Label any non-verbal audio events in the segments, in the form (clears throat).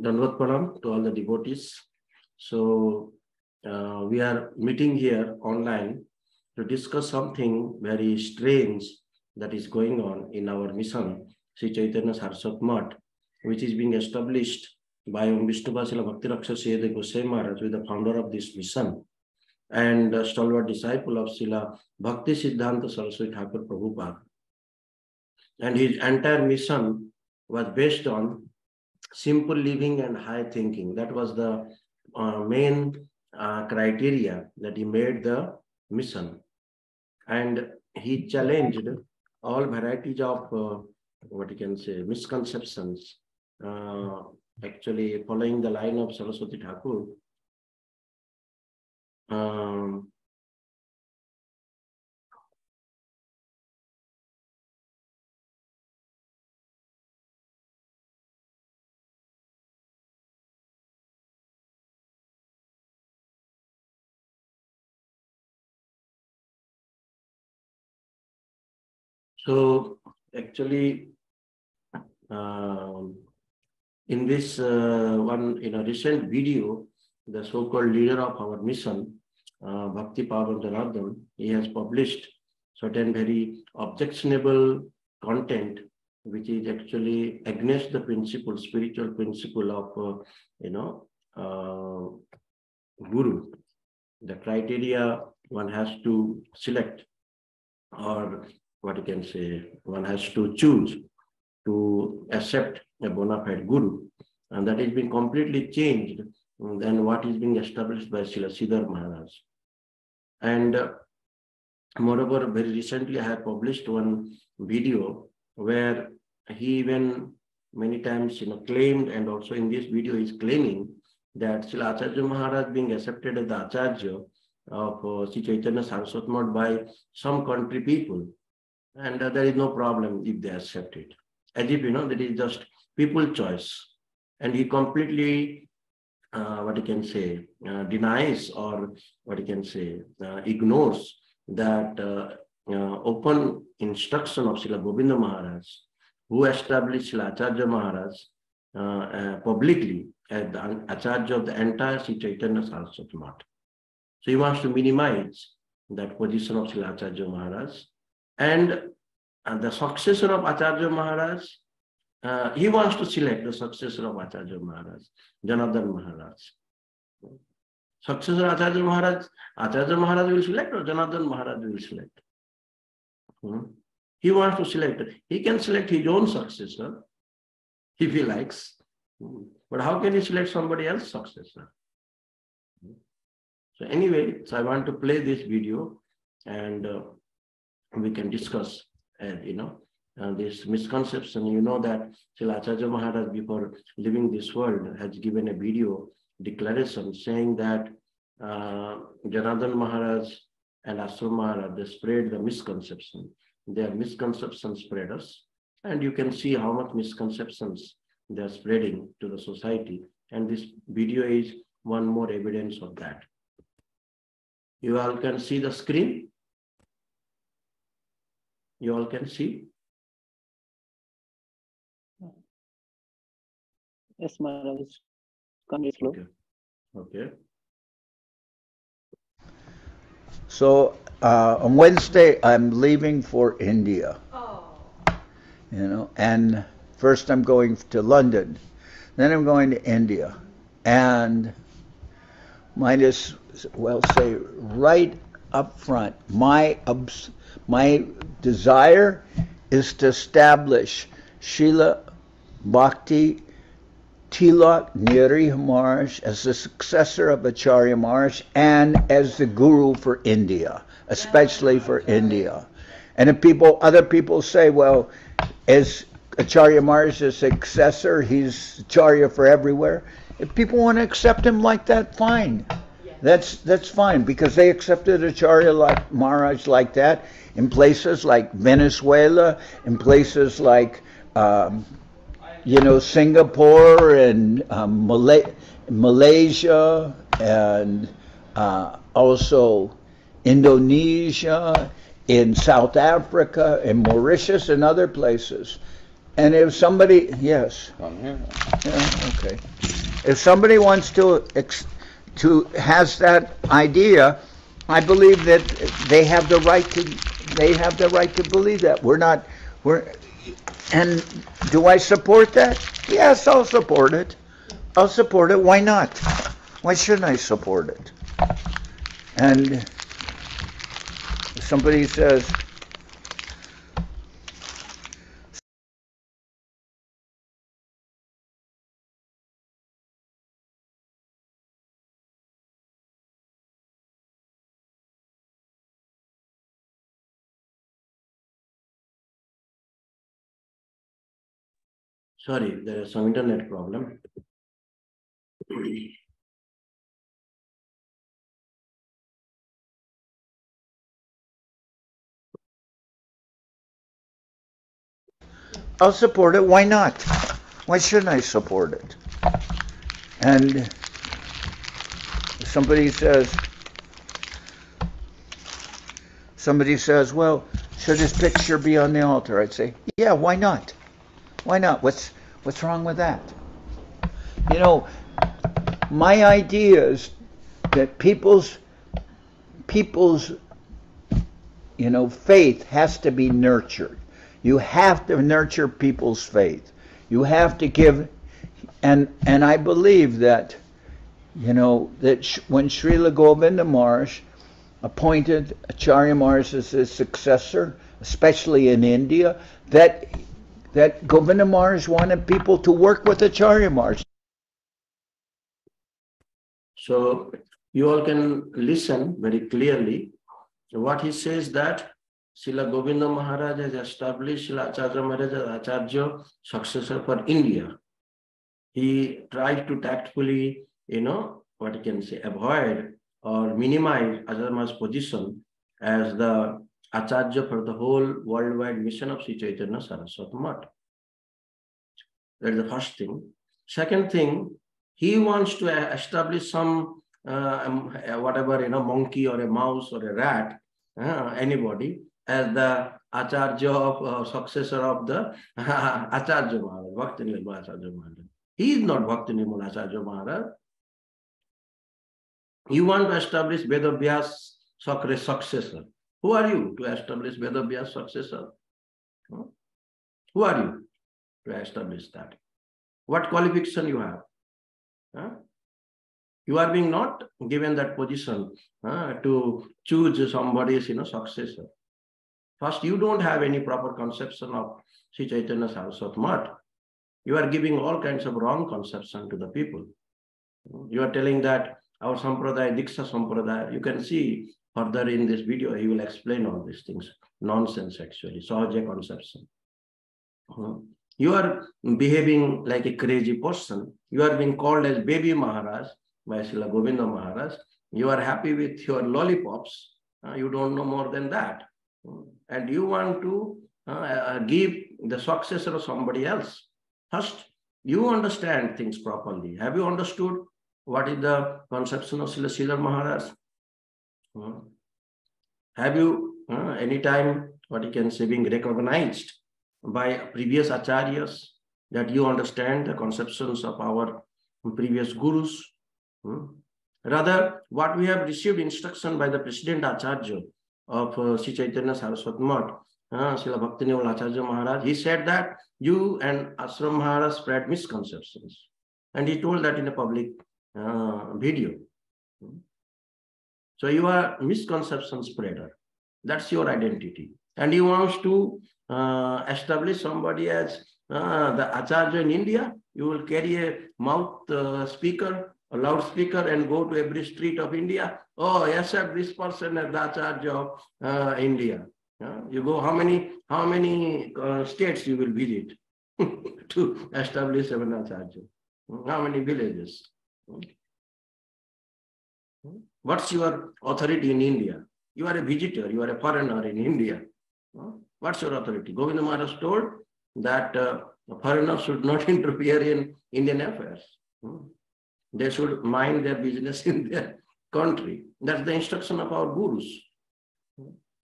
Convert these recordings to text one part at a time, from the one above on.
Dandavat Pranam to all the devotees. So uh, we are meeting here online to discuss something very strange that is going on in our mission, Sri Chaitanya Saraswat Math, which is being established by Vishnu Vasila Bhakti Rakshasya Gosai Maharaj, the founder of this mission, and a stalwart disciple of Srila Bhakti Siddhanta Saraswati Thakur Prabhupada. And his entire mission was based on simple living and high thinking. That was the uh, main uh, criteria that he made the mission. And he challenged all varieties of uh, what you can say misconceptions. Uh, actually, following the line of Saraswati Thakur, um, So actually, um, in this uh, one, in a recent video, the so-called leader of our mission, uh, Bhakti Pavan he has published certain very objectionable content, which is actually against the principle, spiritual principle of, uh, you know, uh, guru. The criteria one has to select or what you can say, one has to choose to accept a bona fide guru. And that has been completely changed than what is being established by Srila Sridhar Maharaj. And uh, moreover, very recently I have published one video where he even many times you know claimed and also in this video is claiming that Srila Acharya Maharaj being accepted as the Acharya of uh, Sri Chaitanya Saraswat by some country people and uh, there is no problem if they accept it. As if, you know, that is just people choice. And he completely, uh, what you can say, uh, denies or what you can say, uh, ignores that uh, uh, open instruction of Srila Govinda Maharaj, who established Srila Acharya Maharaj publicly as the Acharya of the entire Sri Chaitanya Saraswati Math. So he wants to minimize that position of Srila Acharya Maharaj and, and the successor of Acharya Maharaj, uh, he wants to select the successor of Acharya Maharaj, Janardhan Maharaj. Successor Acharya Maharaj, Acharya Maharaj will select or Janardhan Maharaj will select. Hmm? He wants to select. He can select his own successor if he likes. Hmm. But how can he select somebody else's successor? Hmm. So anyway, so I want to play this video and uh, we can discuss, uh, you know, uh, this misconception. You know that Srila Acharya Maharaj, before leaving this world, has given a video declaration saying that uh, Janardhan Maharaj and Ashram Maharaj, they spread the misconception. Their misconception spreaders. And you can see how much misconceptions they are spreading to the society. And this video is one more evidence of that. You all can see the screen. You all can see? Yes, Maharaj. Come slow. Okay. okay. So uh, on Wednesday, I'm leaving for India. Oh. You know, and first I'm going to London, then I'm going to India, and might as well say right up front, my my desire is to establish Srila Bhakti Tilak Nirih Maharaj as the successor of Acharya Maharaj and as the guru for India, especially for India. And if people, other people say, well, as Acharya Maharaj is successor, he's Acharya for everywhere. If people want to accept him like that, fine. That's that's fine because they accepted Acharya like Maharaj like that in places like Venezuela, in places like um, you know Singapore and um, Malay- Malaysia and uh, also Indonesia, in South Africa, in Mauritius, and other places. And if somebody, yes, I'm here. Yeah, okay. if somebody wants to, ex- to, has that idea, I believe that they have the right to, they have the right to believe that. We're not, we're, and do I support that? Yes, I'll support it. I'll support it. Why not? Why shouldn't I support it? And somebody says, Sorry, there is some internet problem. I'll support it. Why not? Why shouldn't I support it? And somebody says, somebody says, well, should this picture be on the altar? I'd say, yeah, why not? Why not? What's what's wrong with that? You know, my idea is that people's people's you know faith has to be nurtured. You have to nurture people's faith. You have to give and and I believe that you know that sh- when Srila Govinda Maharaj appointed Acharya as his successor, especially in India, that that Govinda Maharaj wanted people to work with Acharya Maharaj. So you all can listen very clearly. What he says that Srila Govinda Maharaj has established Srila Acharya Maharaj as Acharya successor for India. He tried to tactfully, you know, what you can say, avoid or minimize Acharya Maharaj's position as the Acharya for the whole world wide mission of Shri Chaitanya Saraswat Math that the first thing second thing he wants to establish some what you know monkey or a mouse or a rat anybody as the Acharya of successor of the Acharya Maharaj Bhakta Nirmal Acharya Maharaj he is not Bhakta Nirmal Acharya Maharaj you want to establish Veda abhyas सक्रे who are you to establish vedavyas successor who are you to establish that what qualification you have huh? you are being not given that position uh, to choose somebody's you know successor. First, you don't have any proper conception of Sri of mud. You are giving all kinds of wrong conception to the people. You are telling that our sampradaya, Diksha sampradaya, you can see further in this video, he will explain all these things. Nonsense actually, Sahaja conception. Uh, you are behaving like a crazy person. You are being called as baby Maharaj by Srila Govinda Maharaj. You are happy with your lollipops. Uh, you don't know more than that. And you want to uh, uh, give the successor of somebody else. First, you understand things properly. Have you understood what is the conception of Srila Sridhar Maharaj? Uh, have you uh, any time what you can say being recognized by previous acharyas that you understand the conceptions of our previous gurus Hmm? Rather, what we have received instruction by the President Acharya of uh, Sri Chaitanya Saraswati Math, uh, Acharya Maharaj, he said that you and Ashram Maharaj spread misconceptions. And he told that in a public uh, video. Hmm? So you are misconception spreader. That's your identity. And he wants to uh, establish somebody as uh, the Acharya in India. You will carry a mouth uh, speaker a loudspeaker and go to every street of India. Oh, yes, sir, this person is the Acharya of uh, India. Uh, you go, how many, how many uh, states you will visit (laughs) to establish an Acharya? How many villages? What's your authority in India? You are a visitor, you are a foreigner in India. What's your authority? Govinda Maharaj told that uh, foreigners should not (laughs) interfere in Indian affairs. They should mind their business (laughs) in their country. That's the instruction of our gurus.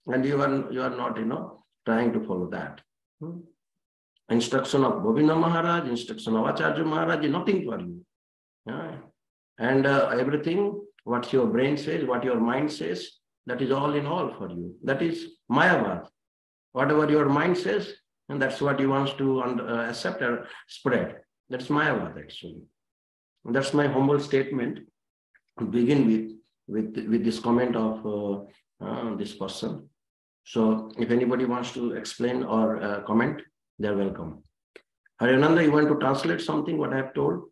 And you are, you are not, you know, trying to follow that. Instruction of Govinda Maharaj, instruction of Acharya Maharaj nothing for you. Yeah. And uh, everything, what your brain says, what your mind says, that is all in all for you. That is Mayavad. Whatever your mind says, and that's what you want to uh, accept or spread. That's Mayavad actually. And that's my humble statement to begin with, with, with this comment of uh, uh, this person. So if anybody wants to explain or uh, comment, they're welcome. Haryananda, you want to translate something what I have told?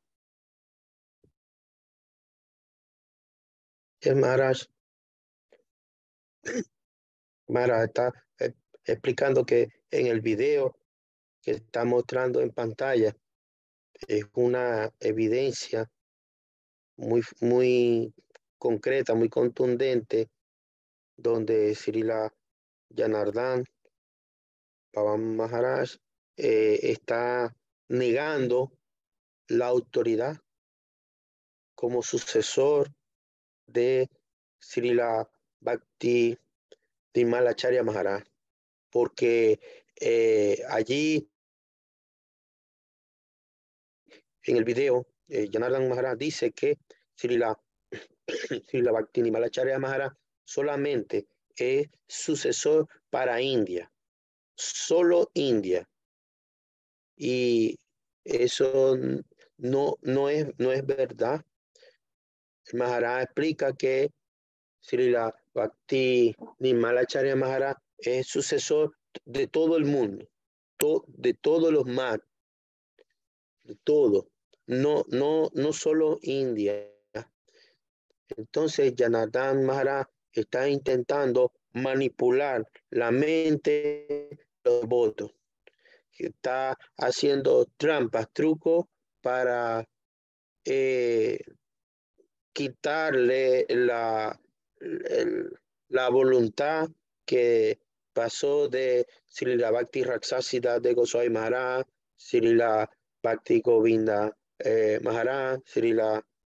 Yes, Maharaj. Está eh, explicando que en el video que está mostrando en pantalla es una evidencia muy, muy concreta, muy contundente, donde Srila Janardhan Pavan Maharaj eh, está negando la autoridad como sucesor de Srila Bhakti Malacharya Maharaj, porque eh, allí en el video, eh, Janardhan Maharaj dice que Srila, (clears throat) Srila Bhakti Malacharya Maharaj solamente es sucesor para India, solo India. Y eso no, no, es, no es verdad. El Maharaj explica que Srila Bhakti Nimalacharya Maharaj es sucesor de todo el mundo, de todos los más, de todo, no, no, no solo India. Entonces, Janardhan Maharaj está intentando manipular la mente los votos. Está haciendo trampas, trucos para eh, quitarle la, la voluntad que pasó de Srila Bhakti Raksasida de Goswami Maharaj, Srila Bhakti Govinda eh, Maharaj,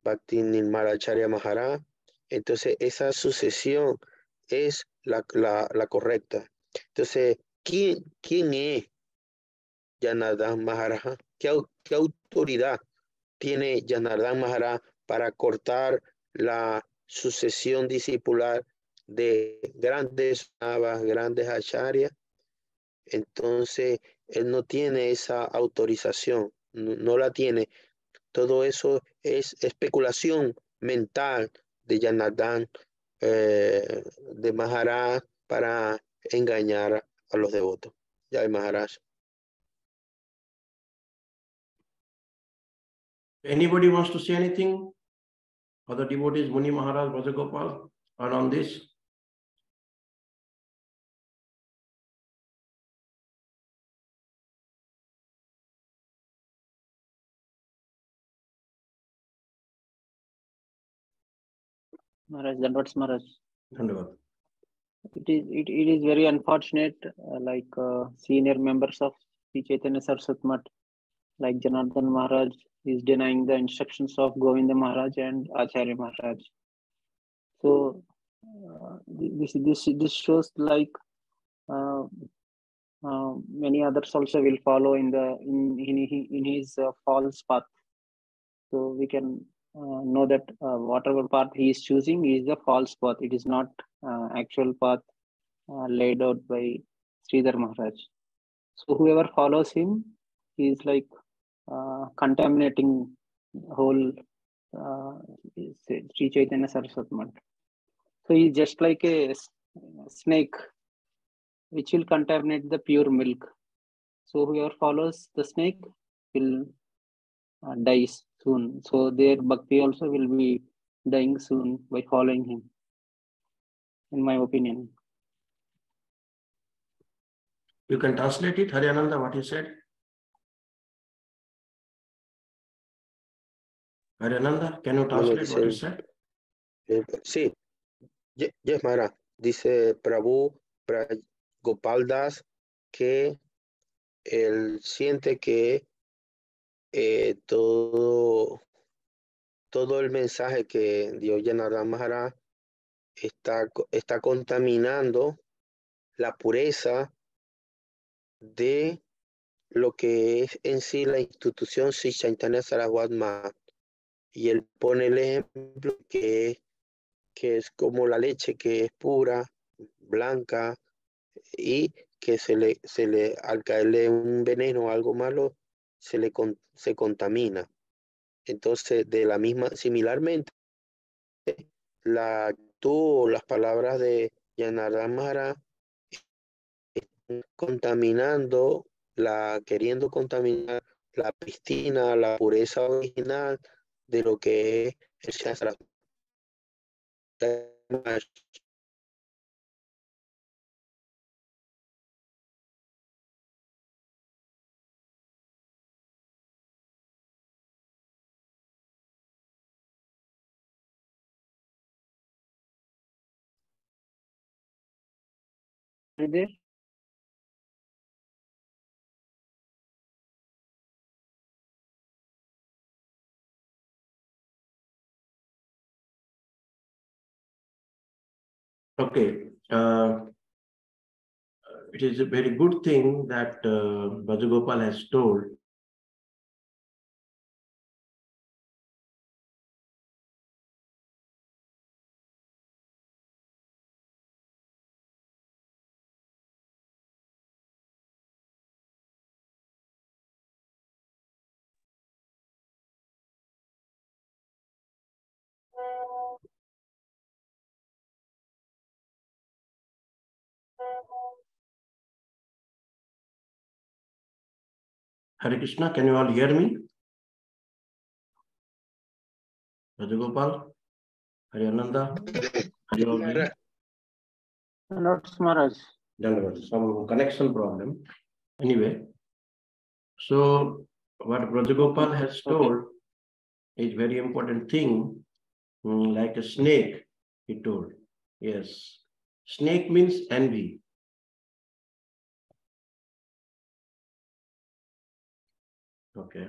Bhakti Nirmalacharya Maharaj. Entonces, esa sucesión es la, la, correcta. Entonces, ¿quién, quién es Yanardhan Maharaj? ¿Qué, ¿Qué, autoridad tiene Yanardhan Maharaj para cortar la sucesión discipular de grandes navas, grandes acharyas? Entonces, él no tiene esa autorización, no, la tiene. Todo eso es especulación mental de Janardhan, eh, de Maharaj, para engañar a los devotos. Ya hay Maharaj. Anybody wants to say anything? Other devotees, Muni Maharaj, Rajagopal, are on this? Maharaj, Dandavats Maharaj. Dandavat. It is, it, it is very unfortunate, uh, like uh, senior members of the Chaitanya Saraswat Math, like Janardhan Maharaj, is denying the instructions of Govinda Maharaj and Acharya Maharaj. So uh, this this this shows like uh, uh, many others also will follow in the in in, in his uh, false path. So we can uh, know that uh, whatever path he is choosing is the false path. It is not actual path laid out by Sridhar Maharaj. So whoever follows him is like contaminating whole Sri Chaitanya Saraswat So he's just like a snake which will contaminate the pure milk. So whoever follows the snake will uh, dies soon. So their bhakti also will be dying soon by following him, in my opinion. You can translate it, Haryananda, what you said. Haryananda, can you translate what he said? Sí, yes, Mara. Dice Prabhu Gopaldas que él siente que eh, todo, todo el mensaje que dio Yanardhan Maharaj está, está contaminando la pureza de lo que es en sí la institución Sri Chaitanya Saraswat y él pone el ejemplo que, que es como la leche que es pura, blanca y que se le, se le al caerle un veneno o algo malo, se le se contamina. Entonces, de la misma, similarmente, la tú las palabras de Yanadamara contaminando, la, queriendo contaminar la piscina, la pureza original de lo que es el Shastra. Okay. Uh, it is a very good thing that uh, has told Hare Krishna, can you all hear me? Rajagopal, Hare Ananda, Hare all hear? Not Maharaj. Some connection problem. Anyway, so what Rajagopal has told is very important thing, mm, like a snake, he told. Yes. Snake means envy. Okay.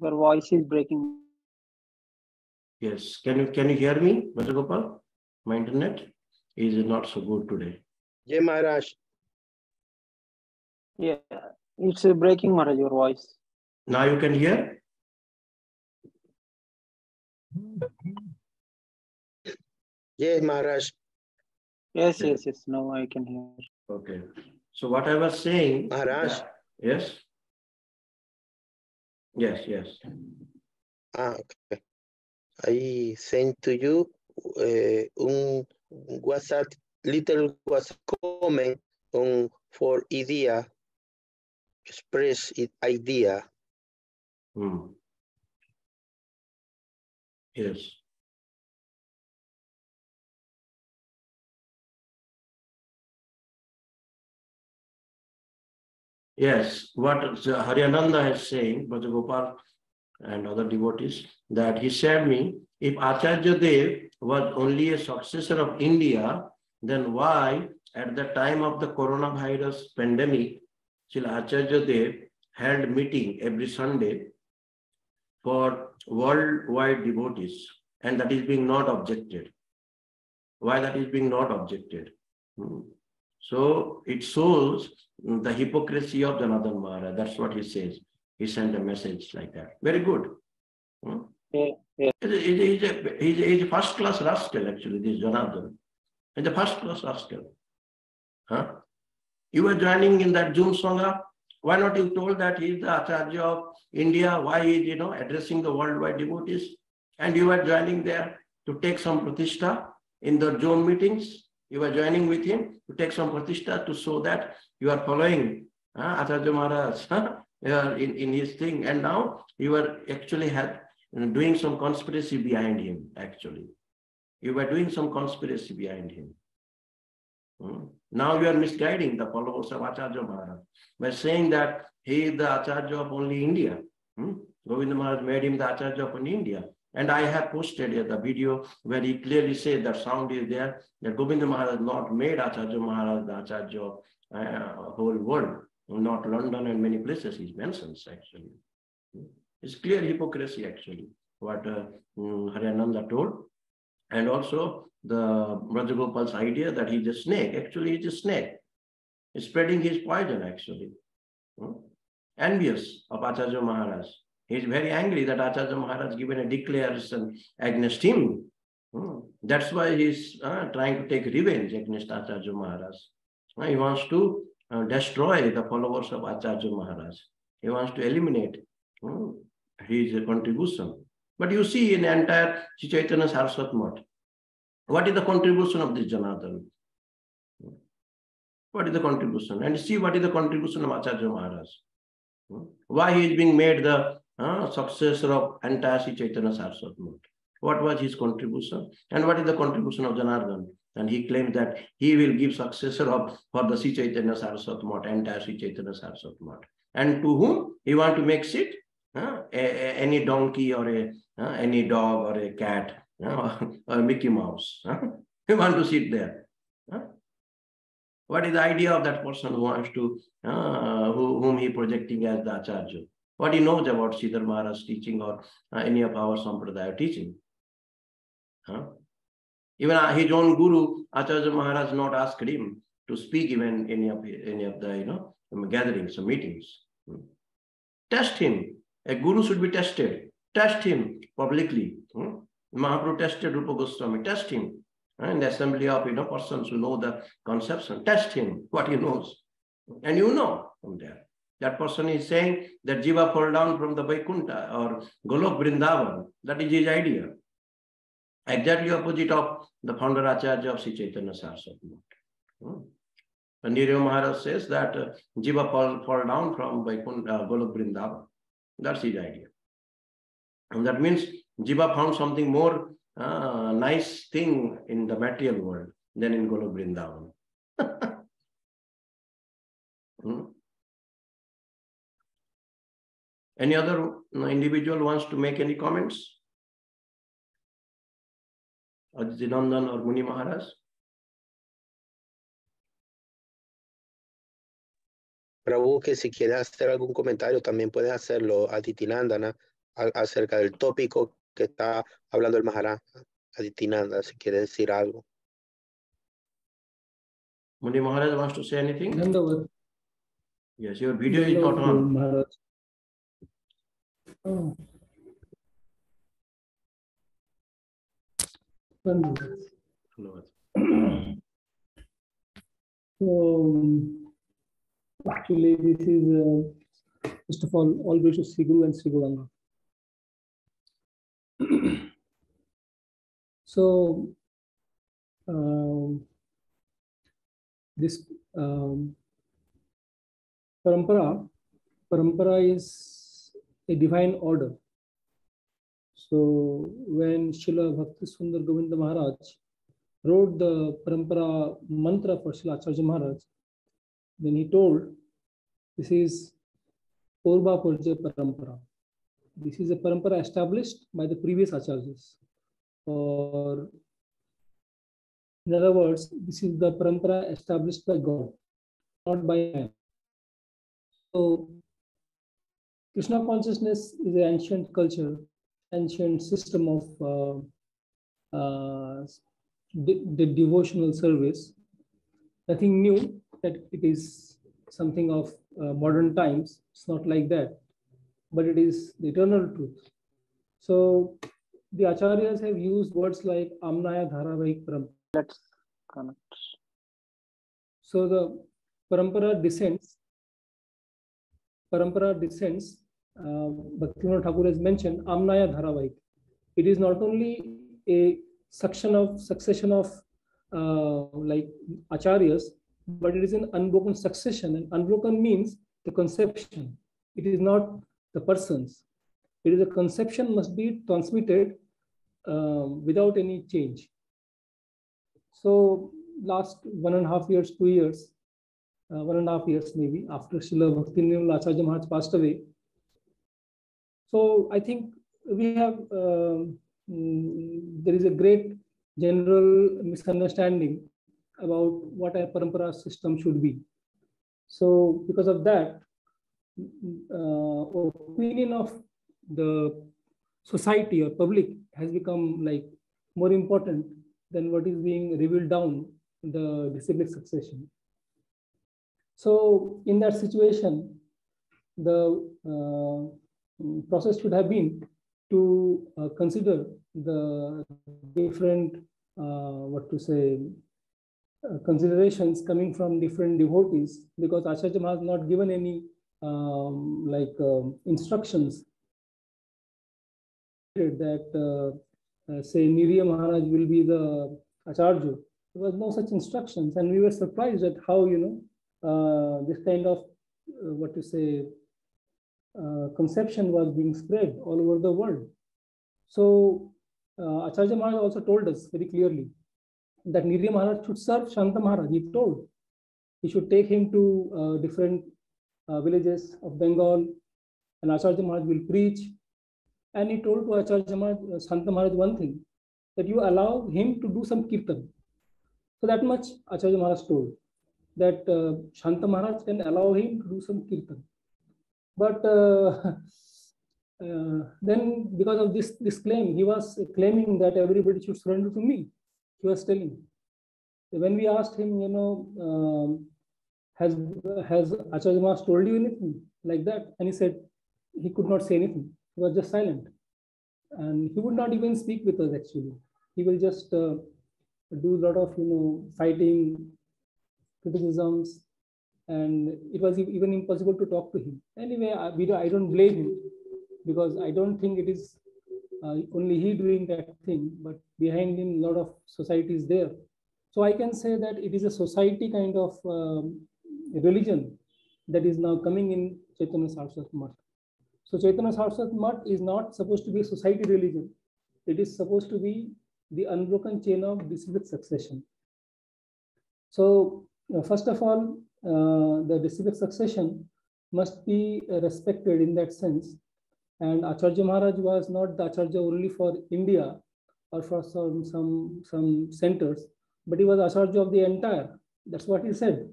Your voice is breaking. Yes. Can you can you hear me, Mr. Gopal? My internet is not so good today. Yeah, Maharaj. Yeah, it's breaking, Maharaj, your voice. Now you can hear? Yes, Maharaj. Yes, yes, yes. Now I can hear. Okay. So what I was saying. Maharaj. Yes. Yes, yes. Ah, okay. I sent to you uh, un WhatsApp, little WhatsApp comment on for idea, express it idea. Hmm. Yes. Yes, what Haryananda is saying, Bhajagopal and other devotees, that he said me, if Acharya Dev was only a successor of India, then why at the time of the coronavirus pandemic, Srila Acharya Dev held meeting every Sunday for worldwide devotees, and that is being not objected. Why that is being not objected? Hmm. So it shows the hypocrisy of Janardhan Maharaj. That's what he says. He sent a message like that. Very good. Hmm? Yeah, yeah. He's, a, he's, a, he's a first class rascal, actually, this Janardhan. He's a first class rascal. Huh? You were joining in that Zoom Sangha. Why not you told that he is the Acharya of India? Why is, you know, addressing the worldwide devotees? And you were joining there to take some pratishtha in the Zoom meetings you are joining with him to take some pratishtha to show that you are following uh, Acharya Maharaj huh? in, in his thing. And now you are actually have, doing some conspiracy behind him, actually. You were doing some conspiracy behind him. Hmm. Now you are misguiding the followers of Acharya Maharaj by saying that he is the Acharya of only India. Hmm? Govinda Maharaj made him the Acharya of only India. And I have posted the video where he clearly said that sound is there, that Govinda Maharaj not made Acharya Maharaj the Acharya of uh, whole world, not London and many places he mentions actually. It's clear hypocrisy actually, what uh, um, Haryananda told. And also the Rajagopal's idea that he's a snake, actually he's a snake. He's spreading his poison actually. Hmm? Envious of Acharya Maharaj. He's very angry that Acharya Maharaj given a declaration against him. Hmm. That's why he's uh, trying to take revenge against Acharya Maharaj. Uh, he wants to uh, destroy the followers of Acharya Maharaj. He wants to eliminate hmm, his contribution. But you see in the entire Chaitanya Saraswat what is the contribution of this Janardhan? What is the contribution? And see what is the contribution of Acharya Maharaj. Hmm? Why he is being made the successor of entire Chaitanya Saraswat. What was his contribution? And what is the contribution of Janardhan? And he claims that he will give successor of for the Sri Chaitanya Saraswat Math, entire Chaitanya Saraswat. And to whom he want to make seat? Uh, a, a, any donkey or a uh, any dog or a cat uh, or Mickey Mouse. Uh, he want to sit there. Uh. What is the idea of that person who wants to, uh, who, whom he projecting as the Acharya? What he knows about Sridhar Maharaj teaching or uh, any of our Sampradaya teaching? Huh? Even uh, his own guru, Acharya Maharaj, not asked him to speak even any of any of the you know gatherings or meetings. Hmm. Test him. A guru should be tested. Test him publicly. Hmm? Mahaprabhu tested Rupa Goswami. Test him in the assembly of you know persons who know the conception. Test him what he knows, and you know from there. That person is saying that Jiva fall down from the Vaikuntha or Golok Vrindavan. That is his idea. Exactly opposite of the founder Acharya of Sri Chaitanya Saraswati. Hmm. And Maharaj says that uh, Jiva fall, fall down from Vaikuntha, uh, Golok Vrindavan. That's his idea. And that means Jiva found something more uh, nice thing in the material world than in Golok Vrindavan. (laughs) hmm? Any other individual wants to make any comments? Adityanandan or Muni Maharaj? Prabhu, que si quiere hacer algún comentario, también puede hacerlo a Titinandana acerca del tópico que está hablando el Maharaj. Aditinanda, si quiere decir algo. Muni Maharaj wants to say anything? Dandavat. Yes, your video is not on. Maharaj. Oh. So, actually, this is, uh, first of all, all glory to Sri and Sri Gauranga. (clears throat) so, um, this um, parampara, parampara is a divine order. So when Srila Bhakti Sundar Govinda Maharaj wrote the parampara mantra for Srila Acharya Maharaj, then he told, this is Purva Purja Parampara. This is a parampara established by the previous acharyas. Or, in other words, this is the parampara established by God, not by man. So, Krishna consciousness is an ancient culture, ancient system of uh, uh, the, the devotional service. Nothing new that it is something of uh, modern times. It's not like that but it is the eternal truth. So the acharyas have used words like Amnaya Dharavahik Parampara. Let's connect. So the Parampara descends. Parampara descends. Uh, Bhaktivinoda Thakur has mentioned Amnaya Dharavahik. It is not only a succession of succession of uh, like acharyas, but it is an unbroken succession. And unbroken means the conception. It is not the persons. It is a conception must be transmitted um, without any change. So last one and a half years, two years, uh, one and a half years maybe after Srila Bhakti Acharya Maharaj passed away. So I think we have, uh, there is a great general misunderstanding about what a parampara system should be. So because of that, uh, opinion of the society or public has become like more important than what is being revealed down the disciplic succession. So in that situation, the uh, um, process should have been to uh, consider the different, uh, what to say, uh, considerations coming from different devotees because Acharya has not given any um, like um, instructions that uh, uh, say Niriya Maharaj will be the Acharya. There was no such instructions, and we were surprised at how you know uh, this kind of what to say conception was being spread all over the world. So uh, Acharya Maharaj also told us very clearly that Nirya Maharaj should serve Shanta Maharaj. He told he should take him to uh, different uh, villages of Bengal, and Acharya Maharaj will preach. And he told to Acharya Maharaj, uh, Shanta Maharaj one thing that you allow him to do some kirtan. So that much Acharya Maharaj told that uh, Shanta Maharaj can allow him to do some kirtan. But uh, (laughs) uh, then because of this, this claim, he was claiming that everybody should surrender to me. He was telling. When we asked him, you know, um, has has Acharya Maharaj told you anything like that? And he said he could not say anything. He was just silent. And he would not even speak with us actually. He will just uh, do a lot of, you know, fighting, criticisms, and it was even impossible to talk to him. Anyway, I, we I don't blame him because I don't think it is uh, only he doing that thing, but behind him, a lot of society is there. So I can say that it is a society kind of um, religion that is now coming in Chaitanya Saraswat Math. So Chaitanya Saraswat Math is not supposed to be a society religion. It is supposed to be the unbroken chain of disciplic succession. So first of all, uh, the disciplic succession must be respected in that sense. And Acharya Maharaj was not the Acharya only for India or for some, some, some centers, but he was Acharya of the entire. That's what he said,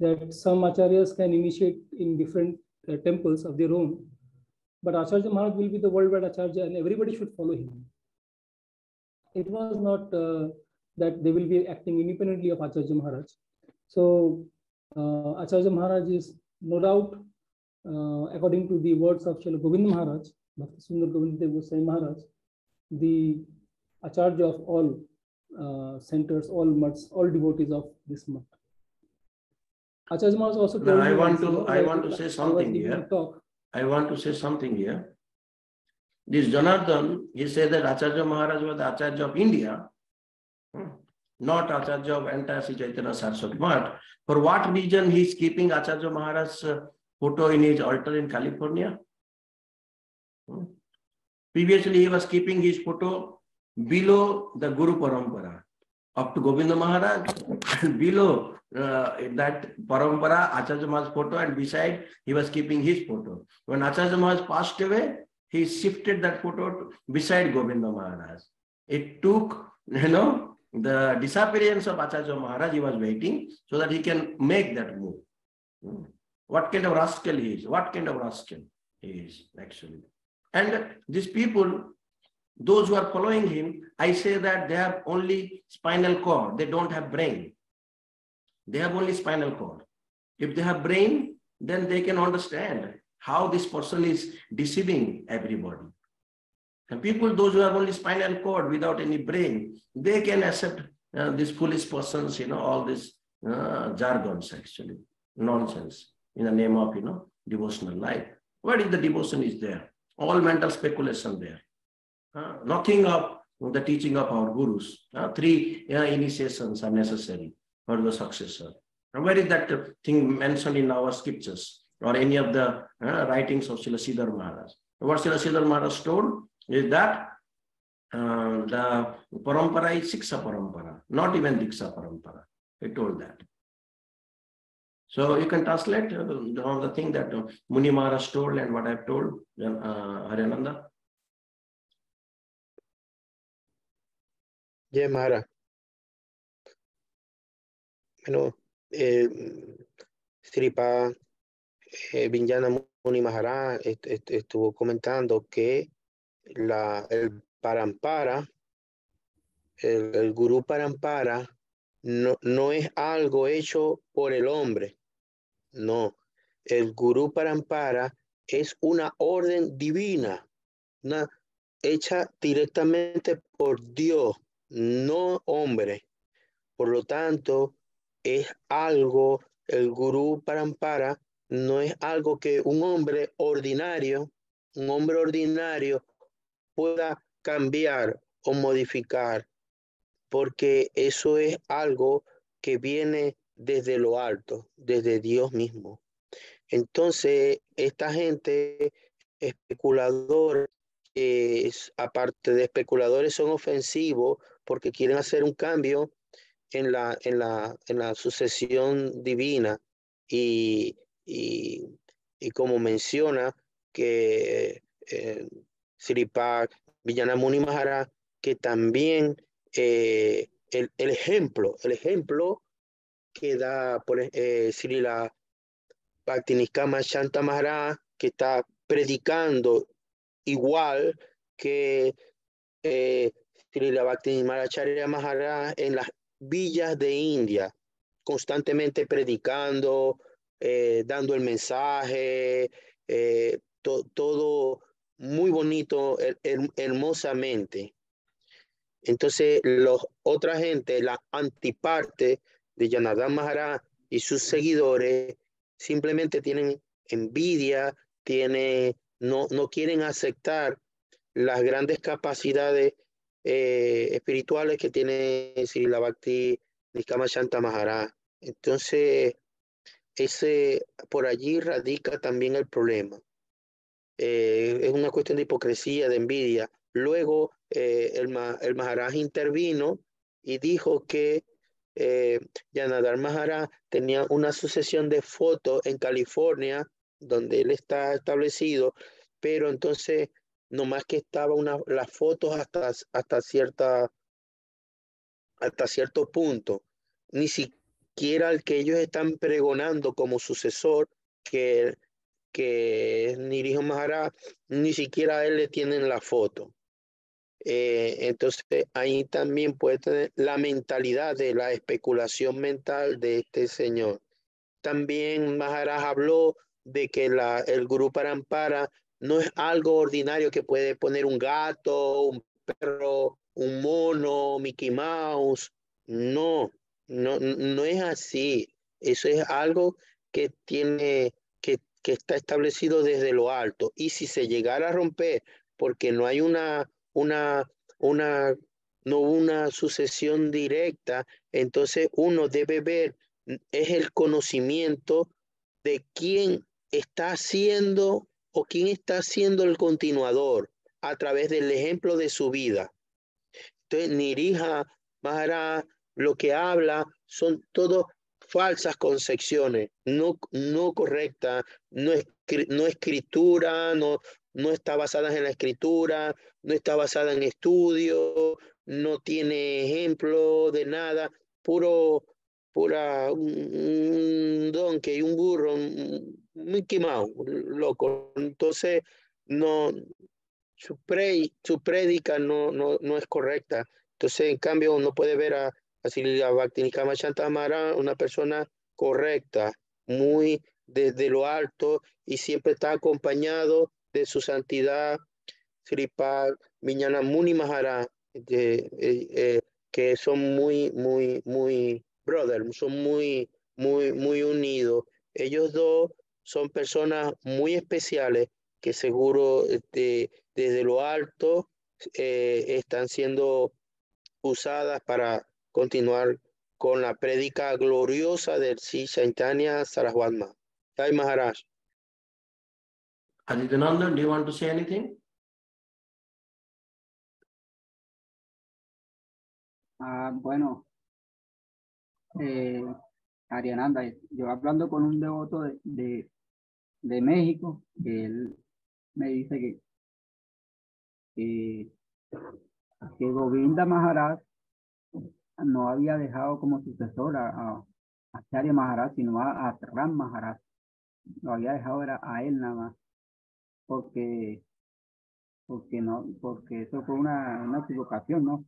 that some Acharyas can initiate in different uh, temples of their own, but Acharya Maharaj will be the worldwide Acharya and everybody should follow him. It was not uh, that they will be acting independently of Acharya Maharaj. So uh, Acharya Maharaj is no doubt, uh, according to the words of Srila Govind Maharaj, Bhakti Sundar Govind Dev Goswami Maharaj, the Acharya of all uh, centers, all mutts, all devotees of this mutt. Acharya Maharaj also told I want to, I want to say something here. Talk. I want to say something here. This Janardhan, he said that Acharya Maharaj was the Acharya of India, not Acharya of entire Sri Chaitanya Saraswati Math. For what reason he is keeping Acharya Maharaj's uh, photo in his altar in California? Hmm. Previously, he was keeping his photo below the Guru Parampara, up to Govinda Maharaj, and (laughs) below uh, that Parampara, Acharya Maharaj's photo, and beside he was keeping his photo. When Acharya Maharaj passed away, he shifted that photo to beside Govinda Maharaj. It took, you know, the disappearance of Acharya Maharaj, he was waiting so that he can make that move. Hmm. What kind of rascal he is? What kind of rascal he is, actually. And these people, those who are following him, I say that they have only spinal cord. They don't have brain. They have only spinal cord. If they have brain, then they can understand how this person is deceiving everybody. And people, those who have only spinal cord without any brain, they can accept uh, these foolish persons, you know, all these uh, jargons actually, nonsense in the name of, you know, devotional life. What is the devotion is there? All mental speculation there. Uh, nothing of the teaching of our gurus. Three initiations are necessary for the successor. And where is that thing mentioned in our scriptures or any of the writings of Srila Sridhar Maharaj? What Srila Sridhar Maharaj told is that uh, the parampara is Siksha parampara, not even Diksha parampara. I told that. So you can translate uh, the, the thing that uh, Muni Maharaj told and what I've told, uh, Haryananda. Yeah, Mara. Bueno, eh, Sripa eh, Vinyana Muni Maharaj est, est, estuvo comentando que la, el parampara, el, gurú parampara, no, no es algo hecho por el hombre. No, el gurú parampara es una orden divina, una hecha directamente por Dios, no hombre. Por lo tanto, es algo, el gurú parampara no es algo que un hombre ordinario, un hombre ordinario pueda cambiar o modificar, porque eso es algo que viene desde lo alto, desde Dios mismo. Entonces, esta gente especulador, es, aparte de especuladores, son ofensivos porque quieren hacer un cambio en la, en la, en la sucesión divina y, y, y como menciona que eh, Siripak, Villanamuni Mahara, que también eh, el, el, ejemplo, el ejemplo que da por eh, Shanta Mahara, que está predicando igual que eh, Srila Bhakti Mahara en las villas de India, constantemente predicando, eh, dando el mensaje, eh, todo muy bonito, hermosamente. Entonces, los, otra gente, la antiparte de Yanadam Maharaj y sus seguidores, simplemente tienen envidia, tiene, no, no quieren aceptar las grandes capacidades eh, espirituales que tiene Srila Bhakti Niskama Shanta Maharaj. Entonces, ese, por allí radica también el problema. Eh, es una cuestión de hipocresía, de envidia. Luego, eh, el, el Maharaj intervino y dijo que eh, Yanadar Maharaj tenía una sucesión de fotos en California, donde él está establecido, pero entonces nomás que estaba una, las fotos hasta, hasta, cierta, hasta cierto punto. Ni siquiera el que ellos están pregonando como sucesor, que, que es Nirijo Maharaj, ni siquiera él le tienen la foto. Eh, entonces ahí también puede tener la mentalidad de la especulación mental de este señor. También Maharaj habló de que la, el Guru Parampara no es algo ordinario que puede poner un gato, un perro, un mono, Mickey Mouse. No, no, no es así. Eso es algo que tiene, que, está establecido desde lo alto. Y si se llegara a romper porque no hay una una, una, no una sucesión directa, entonces uno debe ver, es el conocimiento de quién está haciendo o quién está siendo el continuador a través del ejemplo de su vida. Entonces, Nirija Mahara lo que habla son todas falsas concepciones, no, no correctas, no, no escritura, no, no está basada en la escritura, no está basada en estudio, no tiene ejemplo de nada, puro, pura un, donkey, un burro, un Mickey loco. Entonces, no, su, pre, su no, no, no es correcta. Entonces, en cambio, uno puede ver a, a Silvia Bhaktinikama Chantamara, una persona correcta, muy desde lo alto y siempre está acompañado de su santidad Sripad Miñana Muni Mahara, eh, eh, que son muy, muy, muy brothers, son muy, muy, muy unidos. Ellos dos son personas muy especiales que seguro este, desde lo alto eh, están siendo usadas para continuar con la prédica gloriosa del Sri Chaitanya Saraswatma. Jai Maharaj. Aditananda, do you want to say anything? Ah, bueno, eh, Ariananda, yo hablando con un devoto de, de, de México, que él me dice que, que, que Govinda Maharaj no había dejado como sucesor a, a, a Charya Maharaj, sino a, a Ram Maharaj. Lo había dejado era a él nada más porque, porque no, porque eso fue una, una equivocación, ¿no?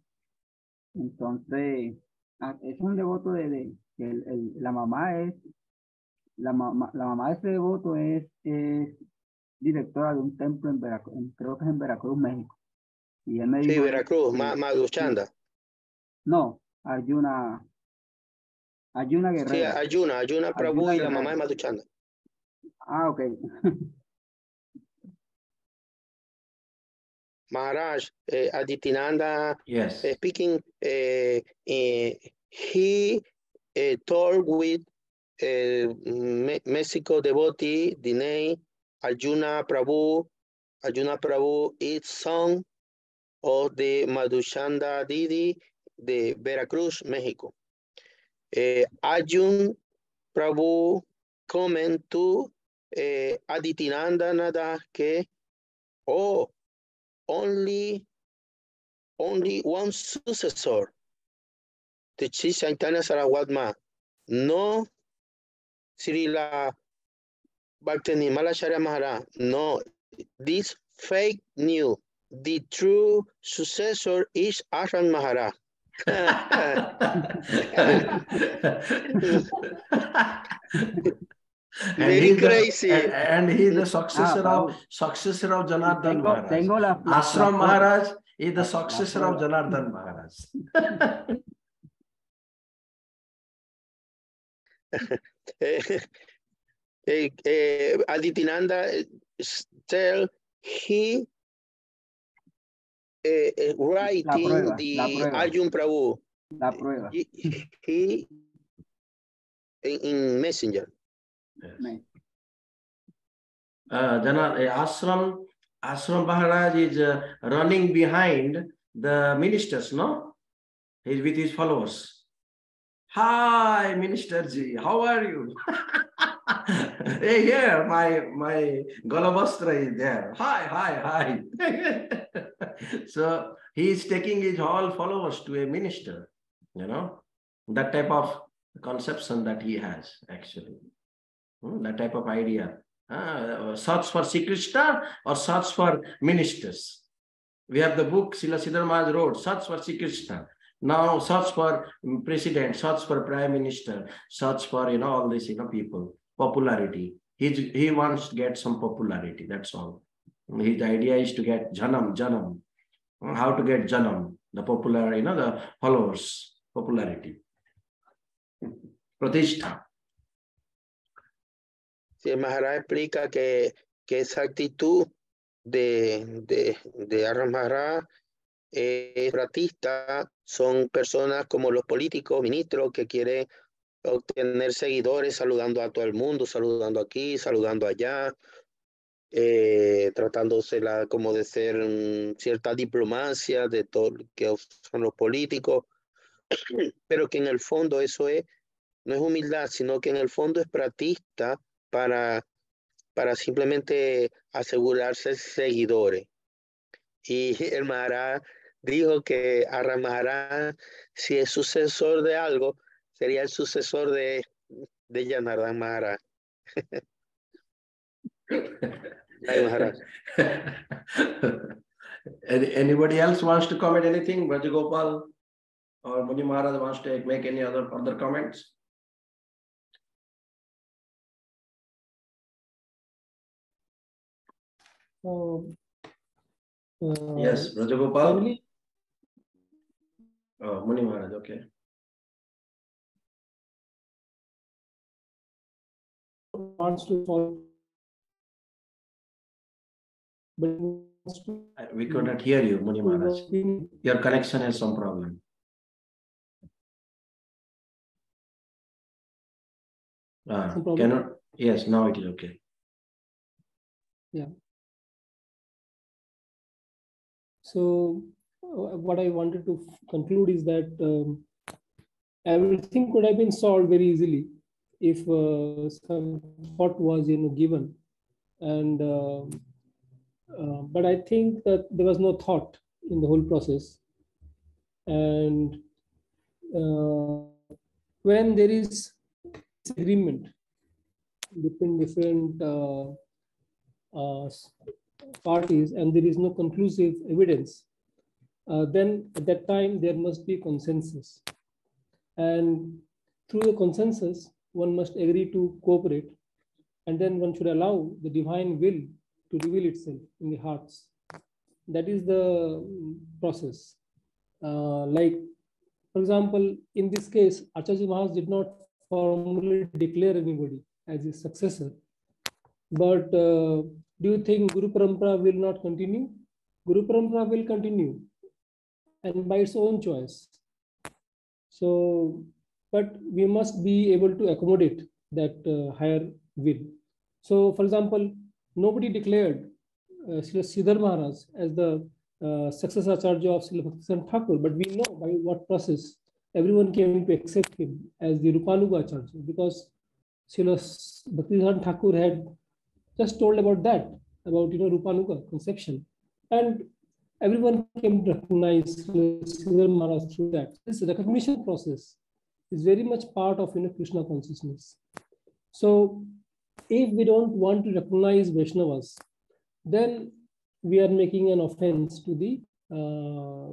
Entonces, ah, es un devoto de, de el, el, la mamá es, la mamá, la mamá de ese devoto es, es directora de un templo en Veracruz, creo que es en Veracruz, México. Y él me Sí, dijo, Veracruz, sí, Ma- Maduchanda. no, Ayuna, Ayuna Sí, Ayuna, Ayuna Prabhu y la mamá de Madhuchanda. Ah, ok. (laughs) Maharaj, eh, Aditinanda Yes. uh, speaking, uh, uh, he told with Me- Mexico devotee, the name Arjuna Prabhu. Arjuna Prabhu is son of the Madhuchanda Didi de Veracruz, Mexico. Uh, Arjun Prabhu comment to uh, Aditinanda Nada que, oh, only only one successor, the Sri Chaitanya Saraswat Math, no Srila Bhakti Nirmal Acharya Maharaj, no, this fake news, the true successor is Aran Maharaj. And Very he's the- and, and he is the successor Ah, of successor of Janardhan Tengo, Maharaj. la, la- Ashram Maharaj is the successor of Janardhan Maharaj. eh, eh, eh, Aditinanda eh, tell he eh, writing prueba, the prueba. Arjun Prabhu. la prueba. He, he in, in messenger. Me- Uh, Jana, uh, Ashram, Ashram Maharaj is uh, running behind the ministers, no? He's with his followers. Hi, Minister Ji, how are you? (laughs) hey, here, my my Galavastra is there. Hi, hi, hi. (laughs) so he is taking his all followers to a minister, you know, that type of conception that he has actually. Hmm, that type of idea. Uh, search for Sri Krishna or search for ministers. We have the book Srila Sridhar Maharaj wrote, search for Sri Krishna. Now search for president, search for prime minister, search for you know all these you know people, popularity. He's, he wants to get some popularity. That's all. His idea is to get janam, janam. How to get janam, the popular, you know, the followers, popularity. Pratishtha. Si el Maharaj explica que, que esa actitud de, de, de Arra Maharaj eh, son personas como los políticos, ministros que quieren obtener seguidores saludando a todo el mundo, saludando aquí, saludando allá, eh, tratándose la, como de ser mm, cierta diplomacia de todo lo que son los políticos, (clears throat) pero que en el fondo eso es, no es humildad, sino que en el fondo es pratista para, para simplemente asegurarse seguidores. Y (laughs) el Maharaj dijo que Arra Maharaj, si es sucesor de algo, sería el sucesor de, de Janardhan Maharaj. Jai (laughs) Maharaj. Any- Anybody else wants to comment anything? Rajagopal or Muni Maharaj wants to make any other further comments? Um, uh, Yes, Rajagopal. Finally, Oh, Muni Maharaj, okay. Wants to solve. But he wants to- I- We could not hear you, Muni Maharaj. Your connection has some problem. Ah, Some problem? cannot, yes, now it is okay. Yeah. So uh, what I wanted to conclude is that um, everything could have been solved very easily if uh, some thought was you know given, and um uh, but I think that there was no thought in the whole process, and uh, when there is agreement between different uh, uh, parties and there is no conclusive evidence, uh, then at that time there must be consensus. And through the consensus, one must agree to cooperate. And then one should allow the divine will to reveal itself in the hearts. That is the mm, process. Uh, like, for example, in this case, Acharya Maharaj did not formally declare anybody as his successor. But uh, do you think Guru Parampara will not continue? Guru Parampara will continue and by its own choice. So, but we must be able to accommodate that uh, higher will. So, for example, nobody declared uh, Sridhar Maharaj as the uh, successor charge of Srila Bhaktisiddhanta Thakur, but we know by what process everyone came to accept him as the Rupanuga Acharya because Srila Bhaktisiddhanta Thakur had just told about that, about you know Rupanuga conception. And everyone came to recognize Sridhar Maharaj through that. This recognition process is very much part of you know Krishna consciousness. So if we don't want to recognize Vaishnavas, then we are making an offense to the uh,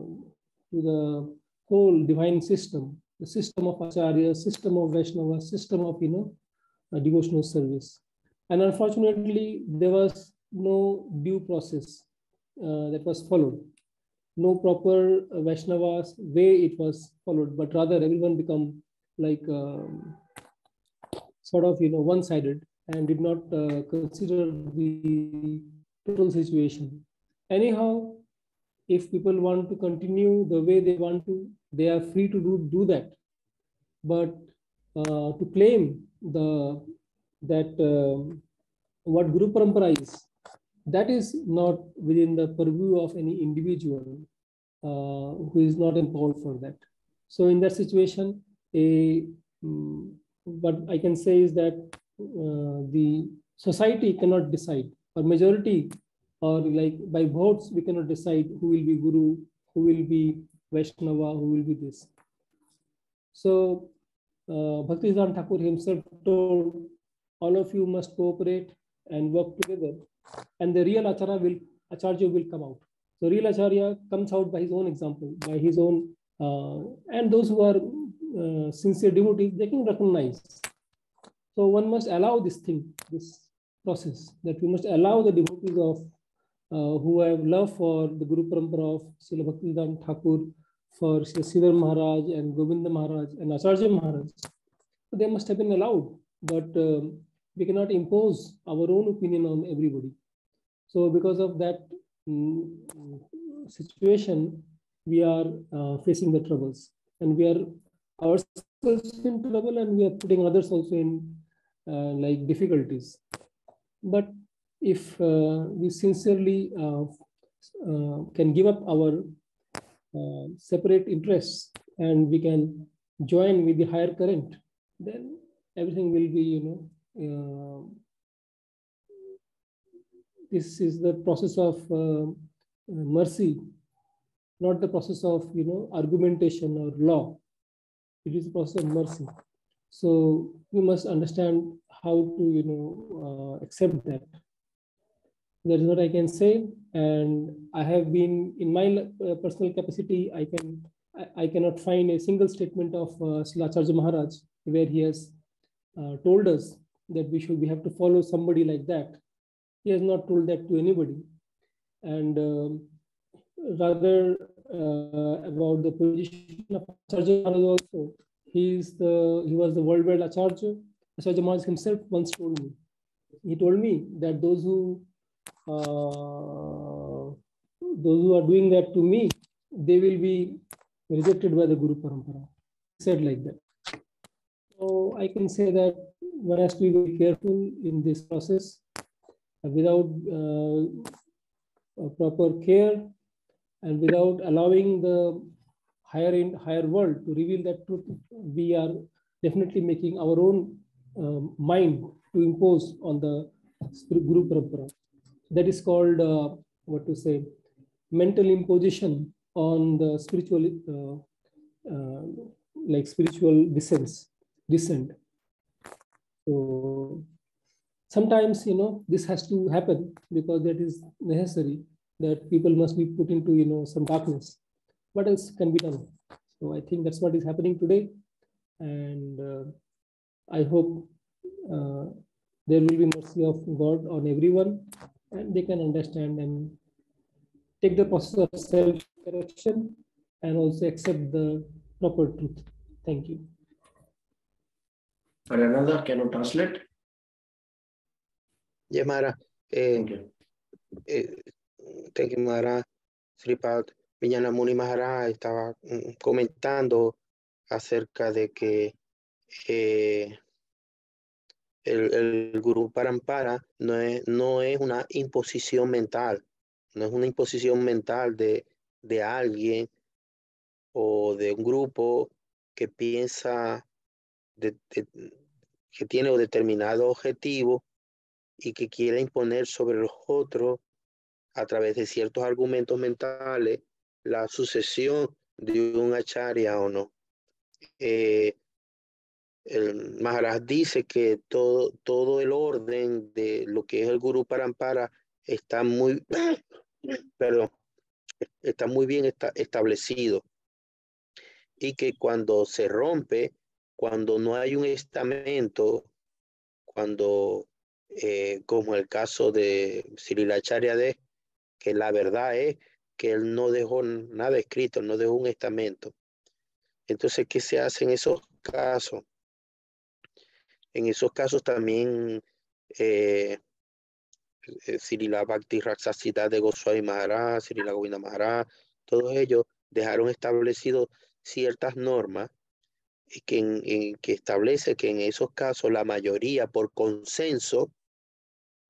to the whole divine system, the system of Acharya, system of Vaishnava, system of you know devotional service. And unfortunately, there was no due process uh, that was followed. No proper uh, Vaishnava's way it was followed, but rather everyone become like um, sort of you know one-sided and did not uh, consider the total situation. Anyhow, if people want to continue the way they want to, they are free to do, do that. But uh, to claim the that uh, what Guru Parampara is, that is not within the purview of any individual uh, who is not empowered for that. So in that situation, a um, what I can say is that uh, the society cannot decide, or majority, or like by votes, we cannot decide who will be Guru, who will be Vaishnava, who will be this. So uh, Thakur himself told, all of you must cooperate and work together and the real acharya will acharya will come out. So real acharya comes out by his own example, by his own, uh, and those who are uh, sincere devotees, they can recognize. So one must allow this thing, this process, that we must allow the devotees of uh, who have love for the Guru Parampara of Srila Bhaktisiddhanta Thakur, for Sridhar Maharaj and Govinda Maharaj and Acharya Maharaj. They must have been allowed, but um, we cannot impose our own opinion on everybody. So because of that um, situation, we are uh, facing the troubles and we are ourselves in trouble and we are putting others also in uh, like difficulties. But if uh, we sincerely uh, uh, can give up our uh, separate interests and we can join with the higher current, then everything will be, you know, uh, this is the process of mercy, not the process of you know argumentation or law. It is the process of mercy. So we must understand how to you know uh, accept that. That is what I can say, and I have been in my uh, personal capacity. I can I, I, cannot find a single statement of uh, Silacharya Maharaj where he has uh, told us that we should we have to follow somebody like that. He has not told that to anybody, and uh, rather about the position of Acharya Maharaj also. He is the he was the worldwide Acharya. Acharya Maharaj himself once told me. He told me that those who uh, those who are doing that to me, they will be rejected by the Guru Parampara. He said like that. So I can say that one has to be very careful in this process. Uh, without uh, proper care and without allowing the higher in higher world to reveal that truth, we are definitely making our own uh, mind to impose on the Guru Parampara. That is called uh, what to say mental imposition on the spiritual uh, uh, like spiritual descents descent so sometimes, you know, this has to happen because that is necessary that people must be put into, you know, some darkness. What else can be done? So I think that's what is happening today. And uh, I hope uh, there will be mercy of God on everyone and they can understand and take the process of self-correction and also accept the proper truth. Thank you. For another, can you translate? Yes, Mara. Eh, You, Mara. Sripad Vijana Muni Maharaj estaba mm, comentando acerca de que eh, el, el Guru Parampara no es, no es una imposición mental, no es una imposición mental de, de alguien o de un grupo que piensa que tiene un determinado objetivo y que quiere imponer sobre los otros a través de ciertos argumentos mentales la sucesión de un acharya o no. Eh, Maharaj dice que todo, todo el orden de lo que es el Guru Parampara está muy, (coughs) perdón, está muy bien esta- establecido y que cuando se rompe, cuando no hay un estamento, cuando, eh, como el caso de Sirilacharya de, que la verdad es que él no dejó nada escrito, no dejó un estamento. Entonces, ¿qué se hace en esos casos? En esos casos también eh, eh, Srila Bhakti Raksasita de Goswami Maharaj, Srila Govinda Maharaj, todos ellos dejaron establecido ciertas normas que, en- en- que establece que en esos casos la mayoría por consenso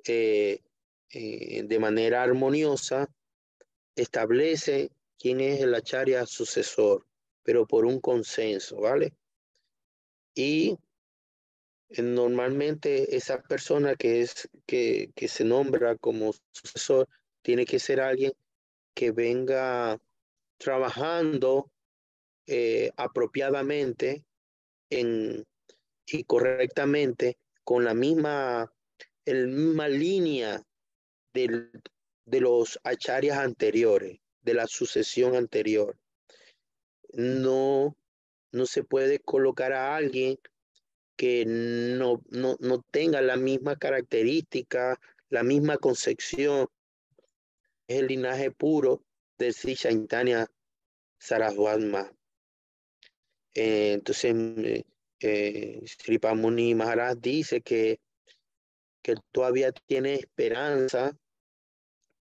eh, eh, de manera armoniosa establece quién es el acharya sucesor, pero por un consenso, ¿vale? Y eh, normalmente esa persona que es que, que se nombra como sucesor tiene que ser alguien que venga trabajando eh, apropiadamente en, y correctamente con la misma, el misma línea del, de los acharyas anteriores, de la sucesión anterior. No, no se puede colocar a alguien que no, no, no tenga la misma característica, la misma concepción. Es el linaje puro del Sri Chaitanya Saraswatma. Eh, entonces, eh, eh, Sri Pamuni Maharaj dice que, que todavía tiene esperanza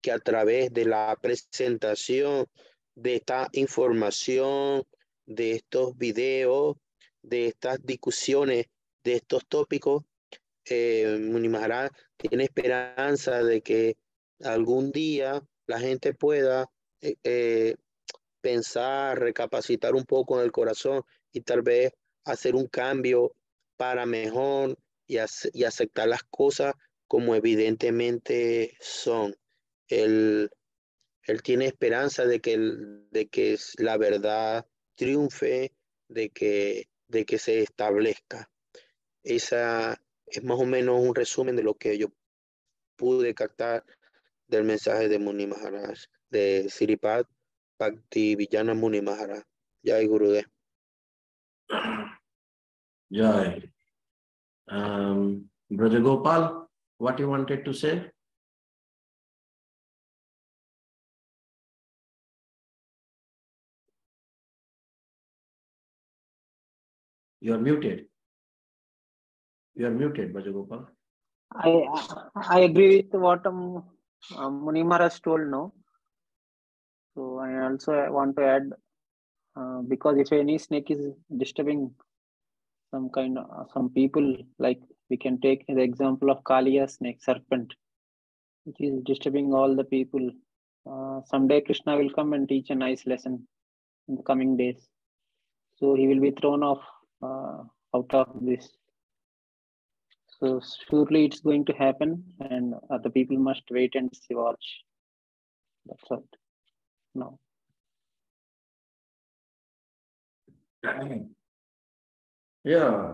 que a través de la presentación de esta información, de estos videos, de estas discusiones, de estos tópicos, eh, Muni Maharaj tiene esperanza de que algún día la gente pueda eh, eh, pensar, recapacitar un poco en el corazón y tal vez hacer un cambio para mejor y, ace- y aceptar las cosas como evidentemente son. Él, él tiene esperanza de que, de que la verdad triunfe, de que, de que se establezca. Esa es más o menos un resumen de lo que yo pude captar del mensaje de Muni Maharaj, de Siripat Bhakti Vijana Muni Maharaj. Jai Gurudev. Jai. Um, Brother Gopal, what you wanted to say? You are muted. You are muted, Brother Gopal. I I agree with what um, um, Muni told now. So I also want to add uh, because if any snake is disturbing some kind of some people, like we can take the example of Kaliya snake serpent, which is disturbing all the people. Uh, someday Krishna will come and teach a nice lesson in the coming days. So he will be thrown off uh, out of this. So surely it's going to happen, and other people must wait and see, watch. That's all. No. Yeah,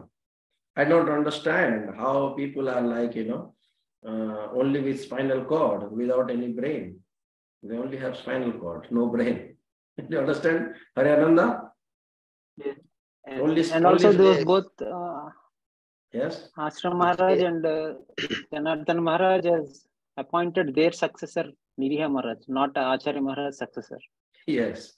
I don't understand how people are like, you know, uh, only with spinal cord without any brain. They only have spinal cord, no brain. (laughs) Do you understand, Haryananda? And, Only- and also only those both uh, Yes. Ashram Maharaj and uh, Janardhan Maharaj has appointed their successor, Niriha Maharaj, not Acharya Maharaj's successor. Yes.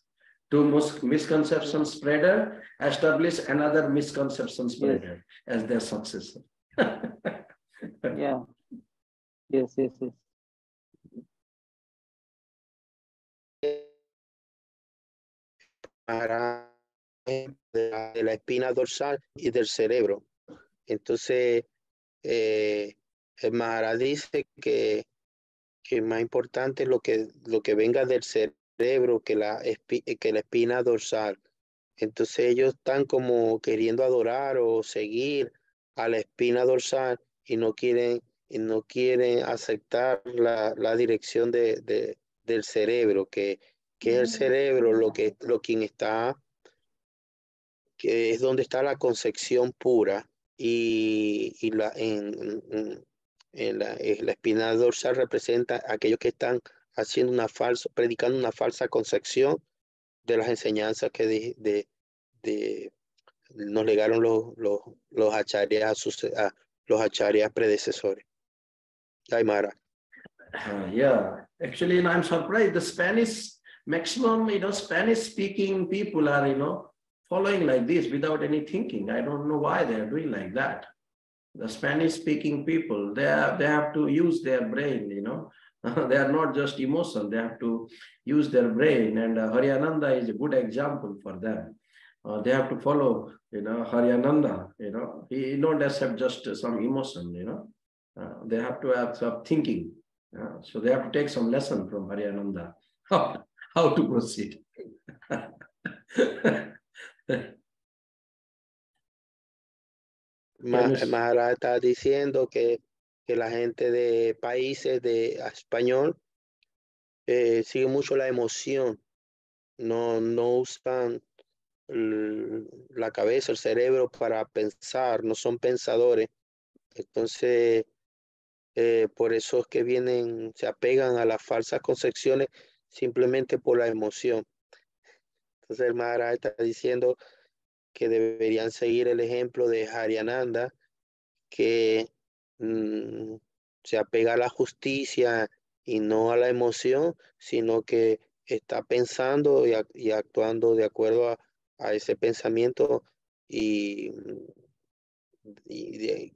To mis- misconception spreader, establish another misconception spreader as their successor. (laughs) Yeah. Yes, yes, yes. De la, de la espina dorsal y del cerebro. Entonces, eh, el Maharaj dice que, que más importante es lo que, lo que venga del cerebro que la, espi- que la espina dorsal. Entonces ellos están como queriendo adorar o seguir a la espina dorsal y no quieren, y no quieren aceptar la, la dirección de, de- del cerebro, que, que es el cerebro lo que lo quien está, que es donde está la concepción pura y, y la, en, en- en la, en la espina dorsal representa a aquellos que están haciendo una falsa, predicando una falsa concepción de las enseñanzas que de, de, de- nos legaron los, los, los acharyas, a sus- a los acharyas predecesores. Aymara. Uh, yeah, actually, I'm surprised. The Spanish maximum, you know, Spanish speaking people are, you know, following like this without any thinking. I don't know why they are doing like that. The Spanish speaking people, they they have to use their brain, you know. (laughs) they are not just emotion, they have to use their brain. And uh, Haryananda is a good example for them. Uh, they have to follow, you know, Haryananda, you know, he not accept just some emotion, you know. Uh, they have to have some thinking. Uh, so they have to take some lesson from Haryananda (laughs) how, how to proceed. (laughs) Ma-. Maharaj está diciendo que, que la gente de países de español eh, sigue mucho la emoción, no, no usan la cabeza, el cerebro para pensar, no son pensadores. Entonces, eh, por eso es que vienen, se apegan a las falsas concepciones simplemente por la emoción. Entonces, el Maharaj está diciendo que deberían seguir el ejemplo de Haryananda, que mm, se apega a la justicia y no a la emoción, sino que está pensando y, ac- y actuando de acuerdo a, ese pensamiento y,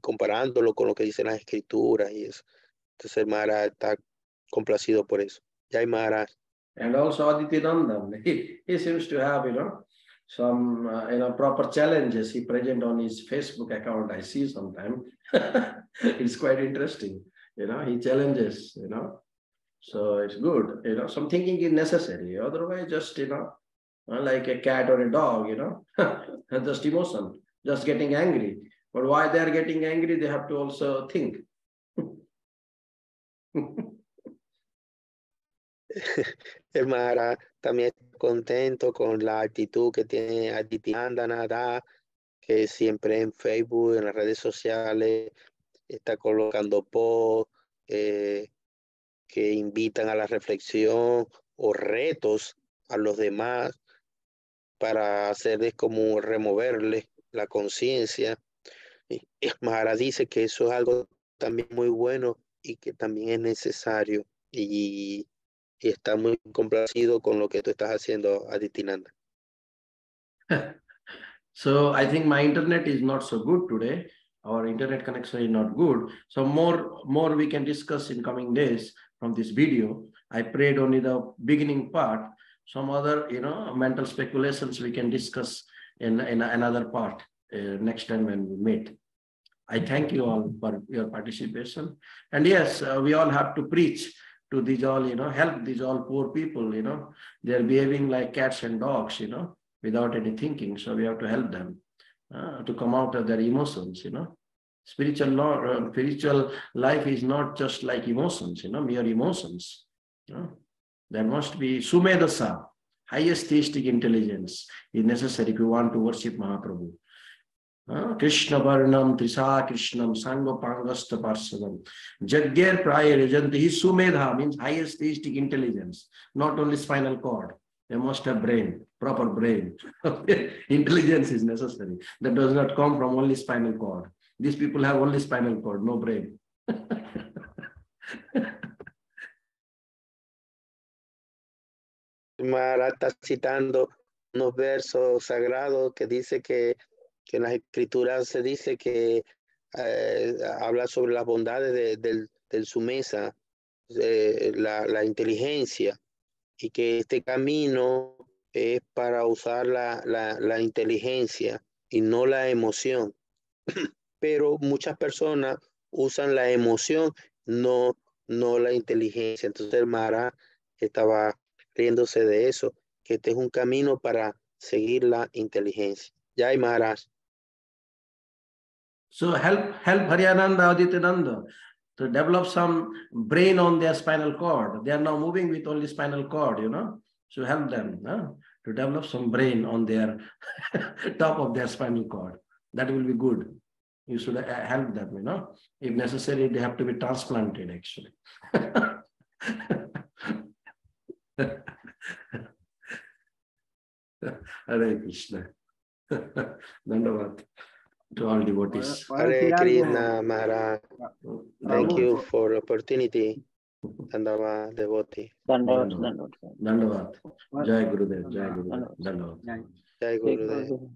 comparándolo con lo que dicen las escrituras y eso. Entonces Maharaj está complacido por eso. Hay Maharaj. And also (laughs) he, he seems to have, you know, some, uh, you know, proper challenges he present on his Facebook account. I see sometimes (laughs) it's quite interesting. You know, he challenges, you know. So it's good, you know, some thinking is necessary. Otherwise, just, you know, uh, like a cat or a dog, you know, (laughs) just emotion, just getting angry. But why they are getting angry, they have to also think. (laughs) Maharaj también está contento con la actitud que tiene Adityananda, que siempre en Facebook, en las redes sociales, está colocando posts eh, que invitan a la reflexión o retos a los demás para hacerles como removerles la conciencia. Maharaj dice que eso es algo también muy bueno y que también es necesario. Y, y está muy complacido con lo que tú estás haciendo, Aditinanda. (laughs) So I think my internet is not so good today. Our internet connection is not good. So more, more we can discuss in coming days from this video. I prayed only the beginning part. Some other, you know, mental speculations we can discuss in, in another part uh, next time when we meet. I thank you all for your participation. And yes, uh, we all have to preach to these all, you know, help these all poor people, you know, they're behaving like cats and dogs, you know, without any thinking. So we have to help them uh, to come out of their emotions, you know. Spiritual law, uh, spiritual life is not just like emotions, you know, mere emotions. You know? There must be sumedhasa, highest theistic intelligence is necessary if you want to worship Mahaprabhu. Krishna Varnam Trisa Krishnam Sangha Pangasta Parsadam. Jagger Praya Rajanti. Sumedha means highest theistic intelligence, not only spinal cord. They must have brain, proper brain. (laughs) intelligence is necessary. That does not come from only spinal cord. These people have only spinal cord, no brain. (laughs) Maharaj está citando unos versos sagrados que dice que, que en las escrituras se dice que eh, habla sobre las bondades de, del, del sumesa, eh, la, la inteligencia, y que este camino es para usar la, la, la inteligencia y no la emoción. (clears throat) Pero muchas personas usan la emoción, no, no la inteligencia. Entonces el Maharaj estaba riéndose de eso, que este es un camino para seguir la inteligencia. Ya hay Maharaj. So help help Haryananda Adityananda to develop some brain on their spinal cord. They are now moving with only spinal cord, you know. So help them huh? to develop some brain on their (laughs) top of their spinal cord. That will be good. You should uh, help them, you know. If necessary, they have to be transplanted actually. (laughs) Hare Krishna. (laughs) Dandavad to all devotees. Hare? Krishna Maharaj. Thank you for the opportunity. Dandava devotee. Dandavad, Dandavad. Dandavad. Dandavad. Jai Gurudev, Jai Gurudev. Dandavad. Ya. Jai Take Gurudev. Gurudev.